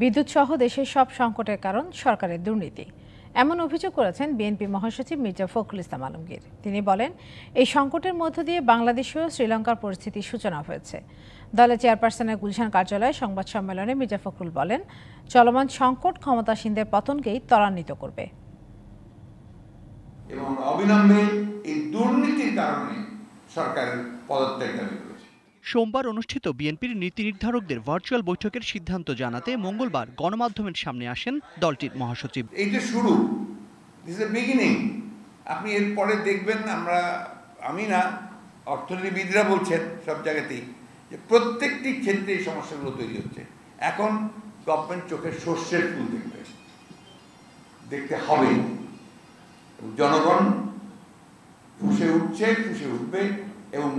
বিদ্যুৎ সহ দেশের সব সংকটের কারণ সরকারের দুর্নীতি। এমন অভিযোগ করেছেন বিএনপি মহাসচিব মির্জা ফখরুল ইসলাম আলমগীর। তিনি বলেন, এই সংকটের মধ্য দিয়ে বাংলাদেশেও শ্রীলঙ্কার পরিস্থিতির সূচনা হয়েছে। দলের চেয়ারপারসনের গুলশান কার্যালয়ে সংবাদ সম্মেলনে মির্জা ফখরুল বলেন, চলমান সংকট ক্ষমতাসীনদের পতনকেই ত্বরান্বিত করবে। এবং অবিলম্বে এই দুর্নীতির কারণে সরকারের পদত্যাগ দাবি সোমবার অনুষ্ঠিত বিএনপির নীতি নির্ধারকদের ভার্চুয়াল বৈঠকের সিদ্ধান্ত জানাতে মঙ্গলবার গণমাধ্যমের সামনে আসেন দলটির মহাসচিব। এই যে শুরু দিস এ বিগিনিং আপনি এরপরে দেখবেন আমরা, আমি না, অর্থনীতিবিদরা বলছেন সব জায়গাতেই যে প্রত্যেকটি ক্ষেত্রে এই সমস্যাগুলো তৈরি হচ্ছে। এখন গভর্নমেন্ট চোখের সর্ষের ফুল দেখবে। দেখতে হবে। জনগণ ফুসে উঠছে, ফুসে উঠবে এবং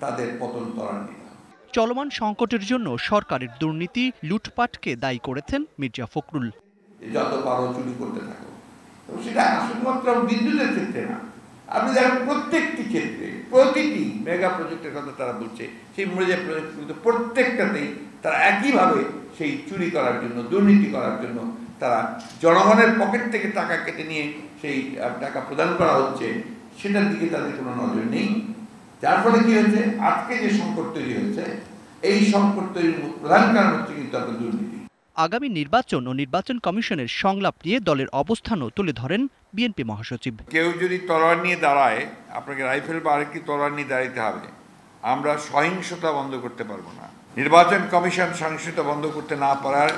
তাদের পতন ত্বরান্বিত। চলমান সংকটের জন্য সরকারের দুর্নীতি লুটপাটকে দায়ী করেছেন মির্জা ফখরুল। যত পারো চুরি করতে থাকো। সেটা শুধুমাত্র বিদ্যুতের ক্ষেত্রে না। আপনি দেখেন প্রত্যেকটি ক্ষেত্রে প্রতিটি মেগা প্রজেক্টের কথা তারা বলছে সেই মেগা প্রজেক্ট কিন্তু প্রত্যেকটাতেই তারা একইভাবে সেই চুরি করার জন্য দুর্নীতি করার জন্য তারা জনগণের পকেট থেকে টাকা কেটে নিয়ে সেই টাকা প্রদান করা হচ্ছে। সেটার দিকে তাদের কোনো নজর নেই। যার ফলে কি হয়েছে? আজকে যে সংকট তৈরি হয়েছে এই সংকট তৈরির প্রধান কারণ হচ্ছে কিন্তু আপনার দুর্নীতি। আগামী নির্বাচন ও নির্বাচন কমিশনের সংলাপ নিয়ে দলের অবস্থানও তুলে ধরেন বিএনপি মহাসচিব। কেউ যদি তলোয়ার নিয়ে দাঁড়ায় আপনাকে রাইফেল বা আরেকটি তলোয়ার নিয়ে দাঁড়াইতে হবে। আমরা সহিংসতা বন্ধ করতে পারব না। নির্বাচন কমিশন সহিংসতা বন্ধ করতে না পারার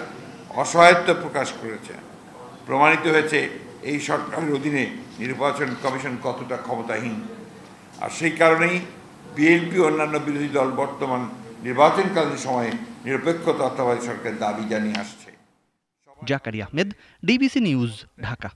অসহায়ত্ব প্রকাশ করেছে। প্রমাণিত হয়েছে এই সরকারের অধীনে নির্বাচন কমিশন কতটা ক্ষমতাহীন আর সেই কারণেই বিএনপি অন্যান্য বিরোধী দল বর্তমান নির্বাচনকালীন সময়ে নিরপেক্ষ তত্ত্বাবধায়ক সরকারের দাবি জানিয়ে আসছে। জাকারি আহমেদ ডিবিসি নিউজ ঢাকা।